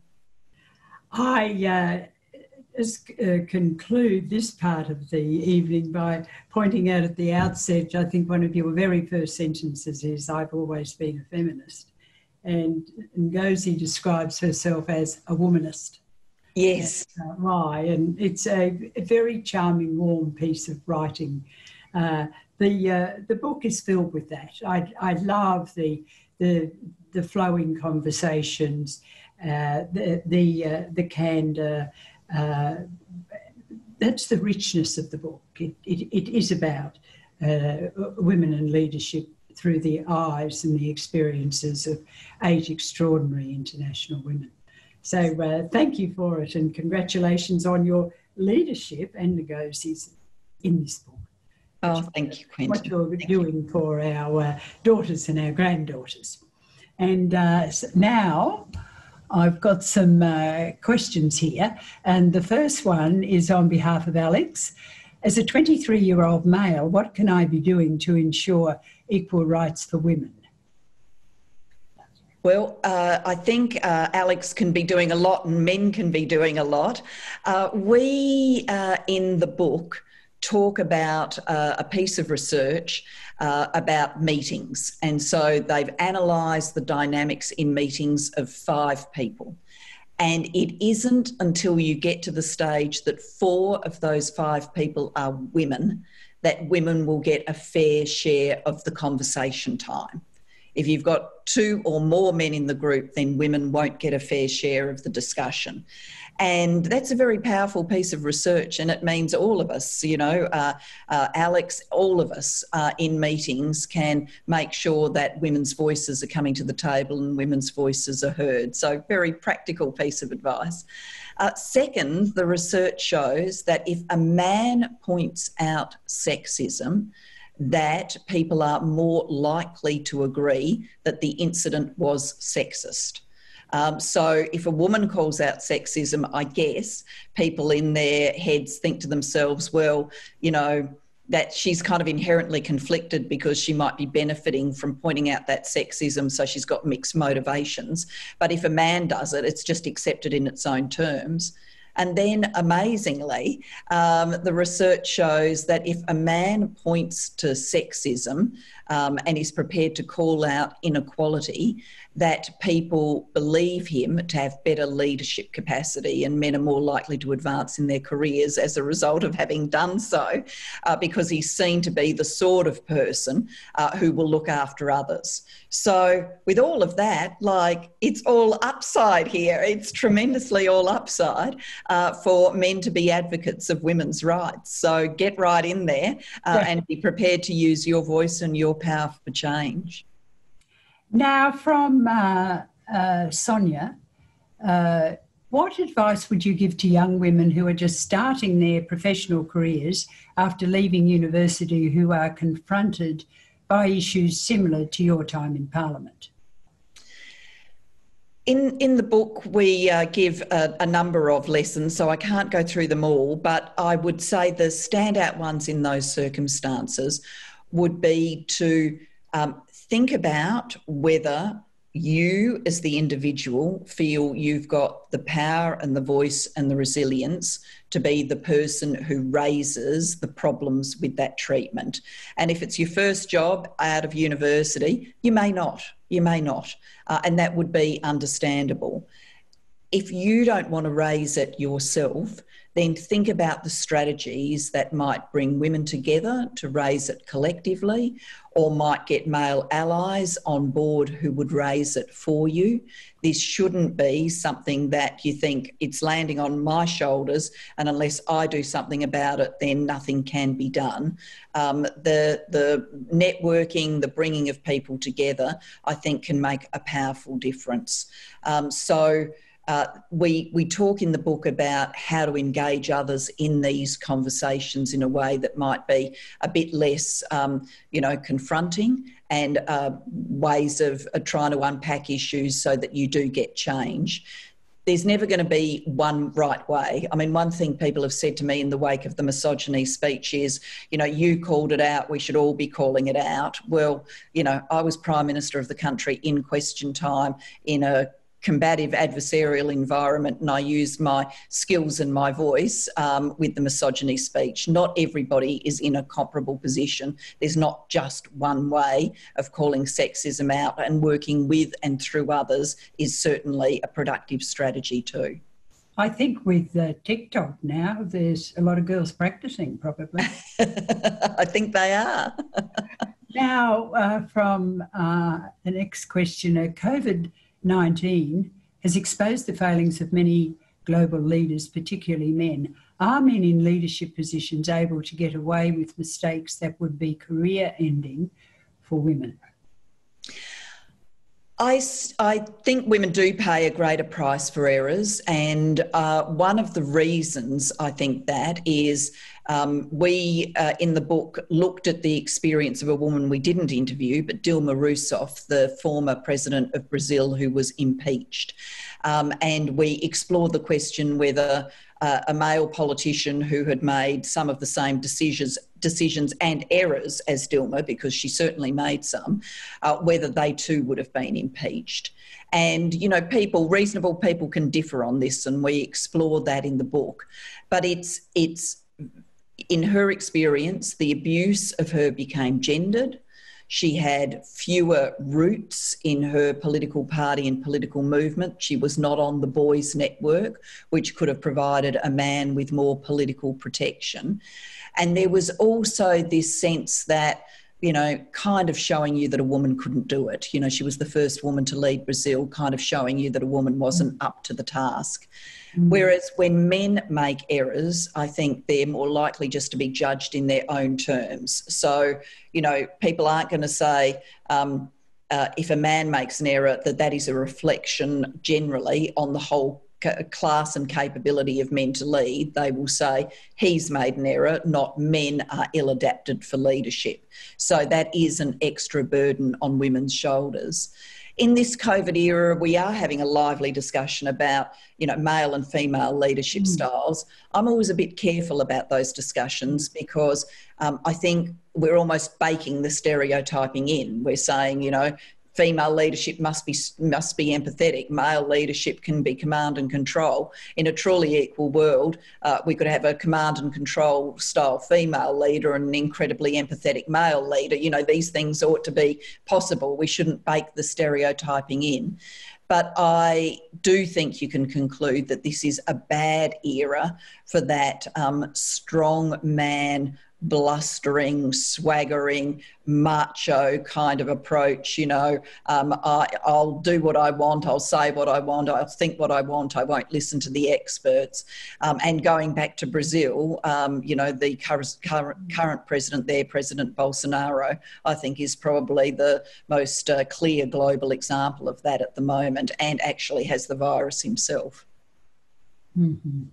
I uh, uh, conclude this part of the evening by pointing out at the outset, I think one of your very first sentences is, I've always been a feminist. And Ngozi describes herself as a womanist. Yes. Uh? And it's a, a, very charming, warm piece of writing. Uh, the, uh, the book is filled with that. I, I love the, the, the flowing conversations, uh, the, the, uh, the candor, uh, that's the richness of the book. It, it, it is about women and leadership through the eyes and the experiences of eight extraordinary international women. So uh, thank you for it and congratulations on your leadership and negotiations in this book. Oh, thank you, Quentin. What you're thank doing you. for our uh, daughters and our granddaughters. And uh, now I've got some uh, questions here, and the first one is on behalf of Alex. As a 23 year old male, what can I be doing to ensure equal rights for women? Well, uh, I think uh, Alex can be doing a lot and men can be doing a lot. Uh, we, uh, in the book, talk about uh, a piece of research uh, about meetings. And so they've analysed the dynamics in meetings of five people. And it isn't until you get to the stage that four of those five people are women that women will get a fair share of the conversation time. If you've got two or more men in the group, then women won't get a fair share of the discussion. And that's a very powerful piece of research, and it means all of us, you know, uh, uh, Alex, all of us uh, in meetings can make sure that women's voices are coming to the table and women's voices are heard. So, very practical piece of advice. Uh, second, the research shows that if a man points out sexism, that people are more likely to agree that the incident was sexist. Um, so if a woman calls out sexism, I guess people in their heads think to themselves, well, you know, that she's kind of inherently conflicted because she might be benefiting from pointing out that sexism, so she's got mixed motivations. But if a man does it, it's just accepted in its own terms. And then, amazingly, um, the research shows that if a man points to sexism um, and is prepared to call out inequality, that people believe him to have better leadership capacity and men are more likely to advance in their careers as a result of having done so uh, because he's seen to be the sort of person uh, who will look after others. So, with all of that, like it's all upside here. It's tremendously all upside uh, for men to be advocates of women's rights. So, get right in there uh, yeah. and be prepared to use your voice and your power for change. Now, from uh, uh, Sonia, uh, what advice would you give to young women who are just starting their professional careers after leaving university who are confronted by issues similar to your time in Parliament? In, in the book, we uh, give a, a, number of lessons, so I can't go through them all, but I would say the standout ones in those circumstances would be to um, think about whether you as the individual feel you've got the power and the voice and the resilience to be the person who raises the problems with that treatment. And if it's your first job out of university, you may not. You may not. Uh, and that would be understandable. If you don't want to raise it yourself, then think about the strategies that might bring women together to raise it collectively or might get male allies on board who would raise it for you. This shouldn't be something that you think it's landing on my shoulders, and unless I do something about it, then nothing can be done. Um, the the networking, the bringing of people together, I think, can make a powerful difference. Um, so uh, we, we talk in the book about how to engage others in these conversations in a way that might be a bit less, um, you know, confronting and uh, ways of uh, trying to unpack issues so that you do get change. There's never going to be one right way. I mean, one thing people have said to me in the wake of the misogyny speech is, you know, you called it out, we should all be calling it out. Well, you know, I was Prime Minister of the country in question time in a combative adversarial environment and I use my skills and my voice um, with the misogyny speech. Not everybody is in a comparable position. There's not just one way of calling sexism out, and working with and through others is certainly a productive strategy too. I think with uh, TikTok now, there's a lot of girls practicing, probably. I think they are. now, uh, from uh, the next questioner, COVID 19 has exposed the failings of many global leaders, particularly men. Are men in leadership positions able to get away with mistakes that would be career ending for women? I, I think women do pay a greater price for errors, and uh, one of the reasons I think that is um, we uh, in the book looked at the experience of a woman we didn't interview, but Dilma Rousseff, the former president of Brazil who was impeached, um, and we explored the question whether uh, a male politician who had made some of the same decisions decisions and errors as Dilma, because she certainly made some, uh, whether they too would have been impeached. And, you know, people, reasonable people can differ on this, and we explore that in the book. But it's, it's in her experience, the abuse of her became gendered. She had fewer roots in her political party and political movement. She was not on the boys' network, which could have provided a man with more political protection. And there was also this sense that, you know, kind of showing you that a woman couldn't do it. You know, she was the first woman to lead Brazil, kind of showing you that a woman wasn't up to the task. Mm. Whereas when men make errors, I think they're more likely just to be judged in their own terms. So, you know, people aren't going to say, um, uh, if a man makes an error, that that is a reflection generally on the whole class and capability of men to lead. They will say he's made an error, not men are ill adapted for leadership. So that is an extra burden on women's shoulders in this COVID era, we are having a lively discussion about, you know, male and female leadership mm. styles. I'm always a bit careful about those discussions because um, I think we're almost baking the stereotyping in. We're saying, you know, female leadership must be must be empathetic. Male leadership can be command and control. In a truly equal world, uh, we could have a command and control style female leader and an incredibly empathetic male leader. You know, these things ought to be possible. We shouldn't bake the stereotyping in. But I do think you can conclude that this is a bad era for that um, strong man blustering, swaggering, macho kind of approach. You know, um, I, will do what I want, I'll say what I want, I'll think what I want, I won't listen to the experts. Um, and going back to Brazil, um, you know, the current, current president there, President Bolsonaro, I think is probably the most uh, clear global example of that at the moment and actually has the virus himself. Mm-hmm.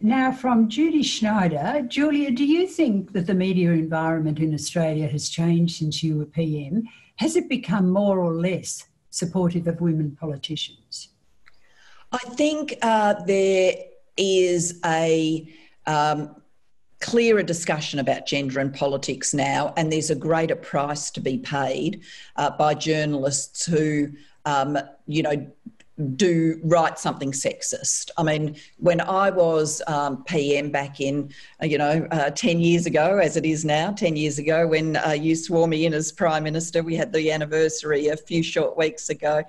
Now, from Judy Schneider, Julia, do you think that the media environment in Australia has changed since you were PM? Has it become more or less supportive of women politicians? I think uh, there is a um, clearer discussion about gender and politics now, and there's a greater price to be paid uh, by journalists who, um, you know, do write something sexist. I mean, when I was um, PM back in, you know, uh, 10 years ago, as it is now, 10 years ago, when uh, you swore me in as Prime Minister, we had the anniversary a few short weeks ago.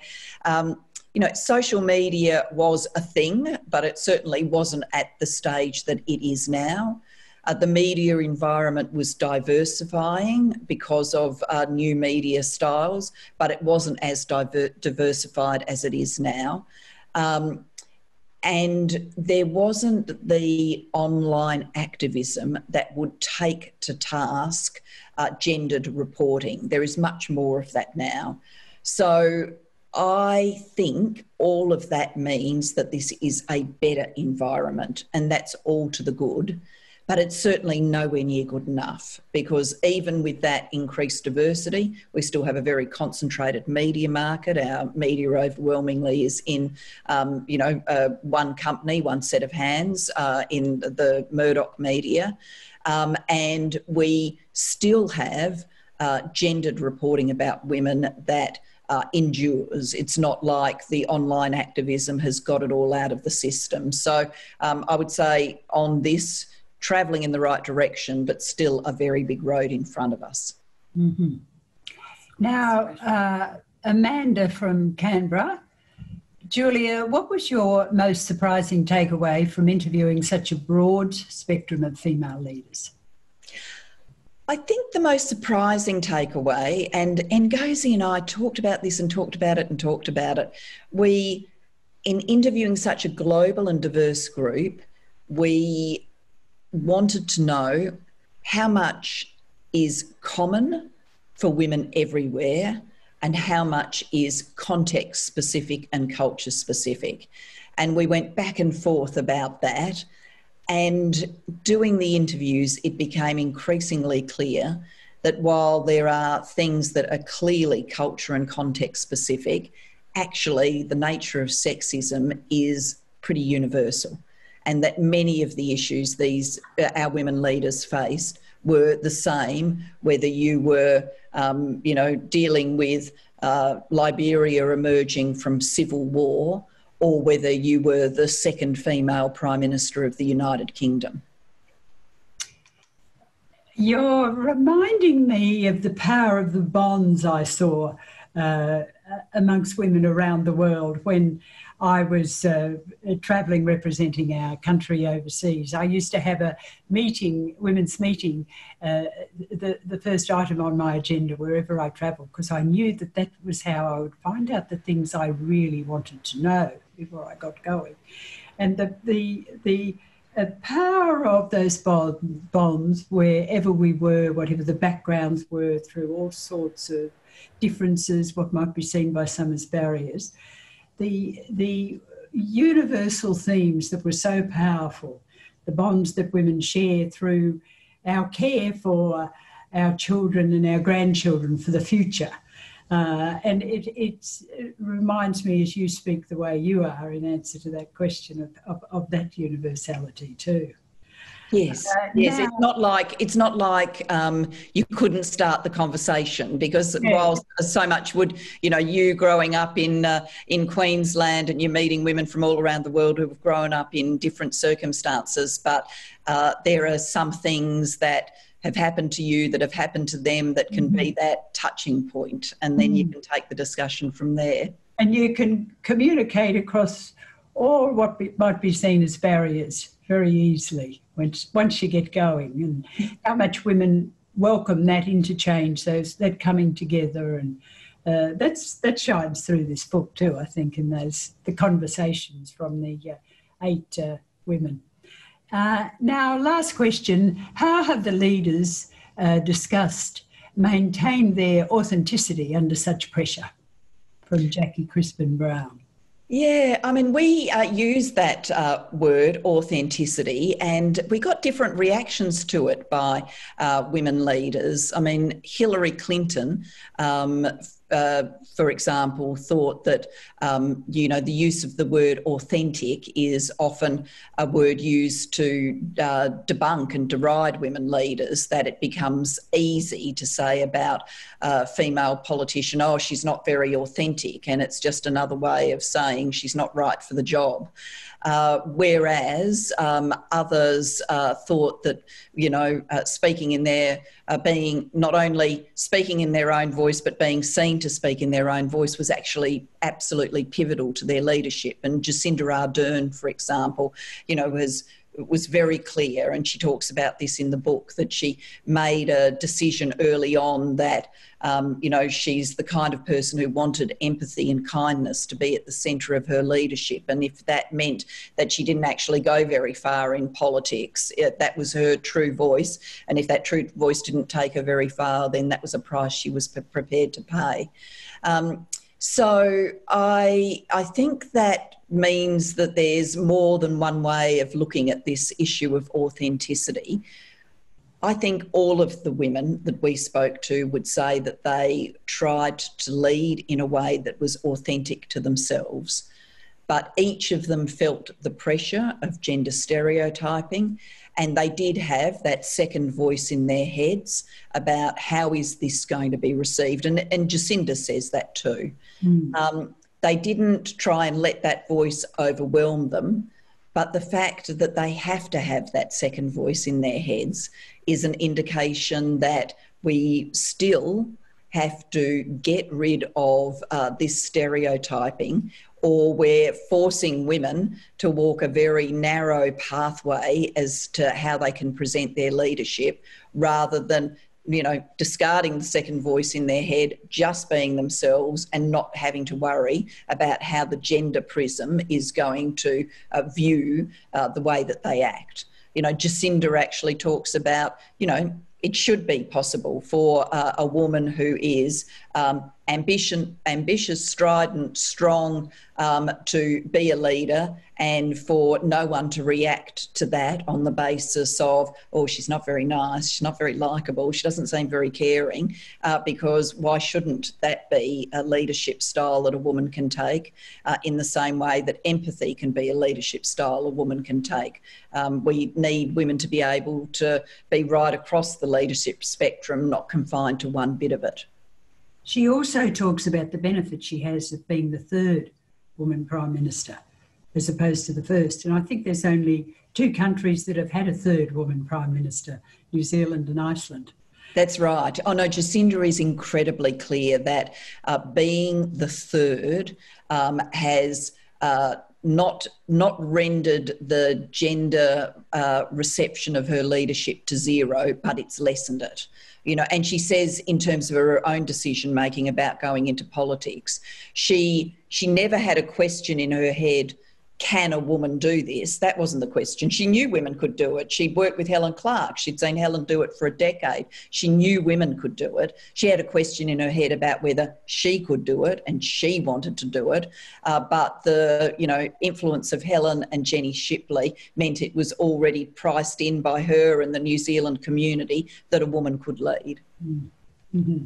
Um, you know, social media was a thing, but it certainly wasn't at the stage that it is now. Uh, the media environment was diversifying because of uh, new media styles, but it wasn't as diver- diversified as it is now. Um, and there wasn't the online activism that would take to task uh, gendered reporting. There is much more of that now. So I think all of that means that this is a better environment, and that's all to the good but it's certainly nowhere near good enough because even with that increased diversity, we still have a very concentrated media market. Our media overwhelmingly is in, um, you know, uh, one company, one set of hands uh, in the Murdoch media, um, and we still have uh, gendered reporting about women that. Uh, endures. It's not like the online activism has got it all out of the system. So um, I would say on this, travelling in the right direction, but still a very big road in front of us. Mm-hmm. Now, uh, Amanda from Canberra. Julia, what was your most surprising takeaway from interviewing such a broad spectrum of female leaders? I think the most surprising takeaway, and Ngozi and I talked about this and talked about it and talked about it. We, in interviewing such a global and diverse group, we wanted to know how much is common for women everywhere and how much is context specific and culture specific. And we went back and forth about that. And doing the interviews, it became increasingly clear that while there are things that are clearly culture and context specific, actually the nature of sexism is pretty universal and that many of the issues these uh, our women leaders faced were the same, whether you were, um, you know, dealing with uh, Liberia emerging from civil war, or whether you were the second female prime minister of the United Kingdom. You're reminding me of the power of the bonds I saw uh, amongst women around the world when I was uh, travelling representing our country overseas. I used to have a meeting, women's meeting, uh, the, the first item on my agenda wherever I travelled, because I knew that that was how I would find out the things I really wanted to know before I got going. And the, the, the uh, power of those bonds, wherever we were, whatever the backgrounds were, through all sorts of differences, what might be seen by some as barriers, the, the universal themes that were so powerful, the bonds that women share through our care for our children and our grandchildren for the future. Uh, and it, it, reminds me as you speak the way you are in answer to that question of, of, of that universality too. Yes, uh, yes. Now, it's not like it's not like um, you couldn't start the conversation because yeah. while so much would you know you growing up in uh, in Queensland and you're meeting women from all around the world who have grown up in different circumstances, but uh, there are some things that have happened to you that have happened to them that can mm-hmm. be that touching point, and then mm-hmm. you can take the discussion from there. And you can communicate across all what be, might be seen as barriers very easily once once you get going, and how much women welcome that interchange, those that coming together, and uh, that's that shines through this book too. I think in those the conversations from the uh, eight uh, women. Uh, now, last question: How have the leaders uh, discussed maintained their authenticity under such pressure? From Jackie Crispin Brown. Yeah, I mean, we uh, use that uh, word authenticity and we got different reactions to it by uh, women leaders. I mean, Hillary Clinton um, uh, for example, thought that um, you know the use of the word authentic is often a word used to uh, debunk and deride women leaders. That it becomes easy to say about a female politician, "Oh, she's not very authentic," and it's just another way of saying she's not right for the job. Uh, whereas um, others uh, thought that, you know, uh, speaking in their, uh, being not only speaking in their own voice, but being seen to speak in their own voice was actually absolutely pivotal to their leadership. And Jacinda Ardern, for example, you know, was was very clear, and she talks about this in the book that she made a decision early on that um, you know she's the kind of person who wanted empathy and kindness to be at the centre of her leadership, and if that meant that she didn't actually go very far in politics, it, that was her true voice, and if that true voice didn't take her very far, then that was a price she was prepared to pay. Um, so I I think that means that there's more than one way of looking at this issue of authenticity. I think all of the women that we spoke to would say that they tried to lead in a way that was authentic to themselves. But each of them felt the pressure of gender stereotyping, and they did have that second voice in their heads about how is this going to be received. And, and Jacinda says that too. Mm. Um, they didn't try and let that voice overwhelm them. But the fact that they have to have that second voice in their heads is an indication that we still have to get rid of uh, this stereotyping or we're forcing women to walk a very narrow pathway as to how they can present their leadership rather than you know, discarding the second voice in their head, just being themselves and not having to worry about how the gender prism is going to uh, view uh, the way that they act. You know, Jacinda actually talks about, you know, it should be possible for uh, a woman who is um, ambition, ambitious, strident, strong um, to be a leader, and for no one to react to that on the basis of, oh, she's not very nice, she's not very likable, she doesn't seem very caring, uh, because why shouldn't that be a leadership style that a woman can take uh, in the same way that empathy can be a leadership style a woman can take? Um, we need women to be able to be right across the leadership spectrum, not confined to one bit of it. She also talks about the benefit she has of being the third woman prime minister as opposed to the first. And I think there's only two countries that have had a third woman prime minister New Zealand and Iceland. That's right. Oh no, Jacinda is incredibly clear that uh, being the third um, has uh, not not rendered the gender uh, reception of her leadership to zero, but it's lessened it you know, and she says in terms of her own decision making about going into politics, she she never had a question in her head can a woman do this? That wasn't the question. She knew women could do it. She'd worked with Helen Clark. She'd seen Helen do it for a decade. She knew women could do it. She had a question in her head about whether she could do it, and she wanted to do it. Uh, but the you know influence of Helen and Jenny Shipley meant it was already priced in by her and the New Zealand community that a woman could lead. Mm-hmm.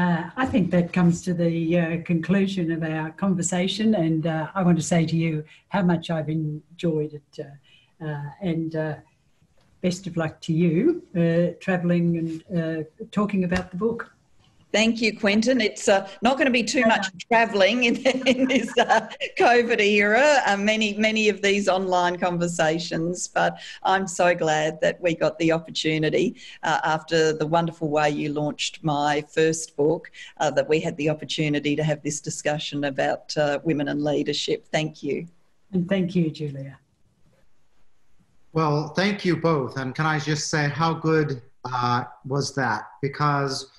Uh, I think that comes to the uh, conclusion of our conversation, and uh, I want to say to you how much I've enjoyed it, uh, uh, and uh, best of luck to you travelling and talking about the book. Thank you, Quentin. It's uh, not going to be too much travelling in, in, this uh, COVID era. Uh, many, many of these online conversations, but I'm so glad that we got the opportunity uh, after the wonderful way you launched my first book, uh, that we had the opportunity to have this discussion about uh, women and leadership. Thank you. And thank you, Julia. Well, thank you both. And can I just say how good was that? Because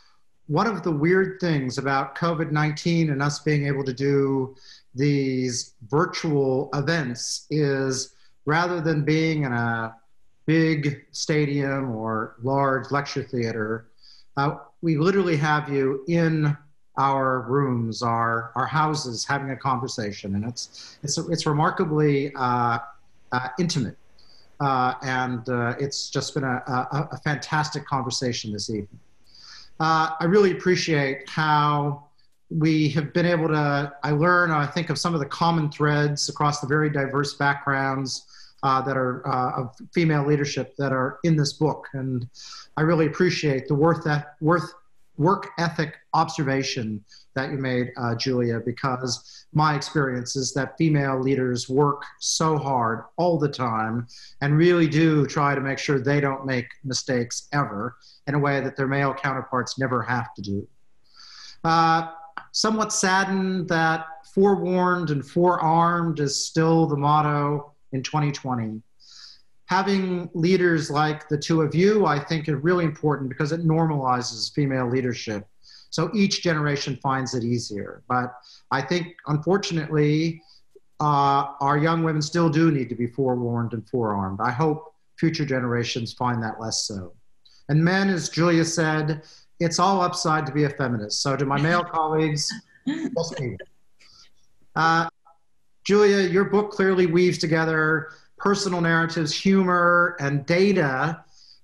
one of the weird things about COVID 19 and us being able to do these virtual events is rather than being in a big stadium or large lecture theater, uh, we literally have you in our rooms, our, our houses, having a conversation. And it's, it's, it's remarkably uh, uh, intimate. Uh, and uh, it's just been a, a, a fantastic conversation this evening uh, I really appreciate how we have been able to, I learn, I think of some of the common threads across the very diverse backgrounds uh, that are uh, of female leadership that are in this book. And I really appreciate the worth, that worth work ethic observation that you made, uh, Julia, because my experience is that female leaders work so hard all the time and really do try to make sure they don't make mistakes ever in a way that their male counterparts never have to do. Uh, somewhat saddened that forewarned and forearmed is still the motto in 2020. Having leaders like the two of you, I think, is really important because it normalizes female leadership. So each generation finds it easier. But I think, unfortunately, uh, our young women still do need to be forewarned and forearmed. I hope future generations find that less so. And men, as Julia said, it's all upside to be a feminist. So to my male colleagues. Uh, Julia, your book clearly weaves together personal narratives, humor, and data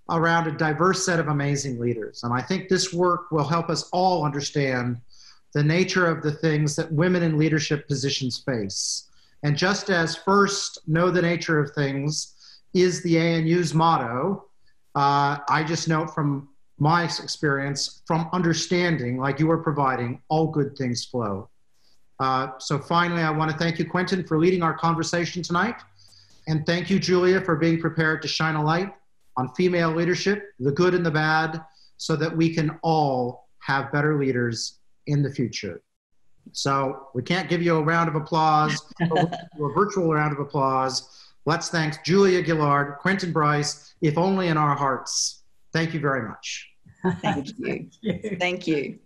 around a diverse set of amazing leaders. And I think this work will help us all understand the nature of the things that women in leadership positions face. And just as first, know the nature of things is the ANU's motto, uh, I just note from my experience, from understanding, like you are providing, all good things flow. Uh, so finally, I want to thank you, Quentin, for leading our conversation tonight. And thank you, Julia, for being prepared to shine a light on female leadership, the good and the bad, so that we can all have better leaders in the future. So we can't give you a round of applause, but we'll a virtual round of applause. Let's thank Julia Gillard, Quentin Bryce, if only in our hearts. Thank you very much. Thank you. Thank you.